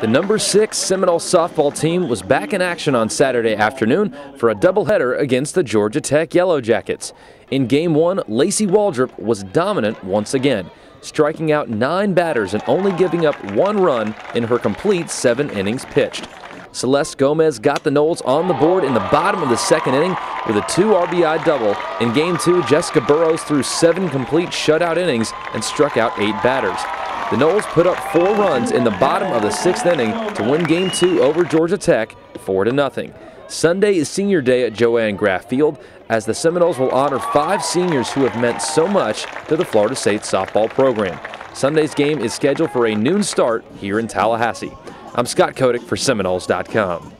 The number six Seminole softball team was back in action on Saturday afternoon for a doubleheader against the Georgia Tech Yellow Jackets. In game one, Lacey Waldrop was dominant once again, striking out nine batters and only giving up one run in her complete seven innings pitched. Celeste Gomez got the Noles on the board in the bottom of the second inning with a two RBI double. In game two, Jessica Burroughs threw seven complete shutout innings and struck out eight batters. The Noles put up four runs in the bottom of the sixth inning to win Game 2 over Georgia Tech 4 to nothing. Sunday is senior day at JoAnne Graf Field as the Seminoles will honor five seniors who have meant so much to the Florida State softball program. Sunday's game is scheduled for a noon start here in Tallahassee. I'm Scott Kodak for Seminoles.com.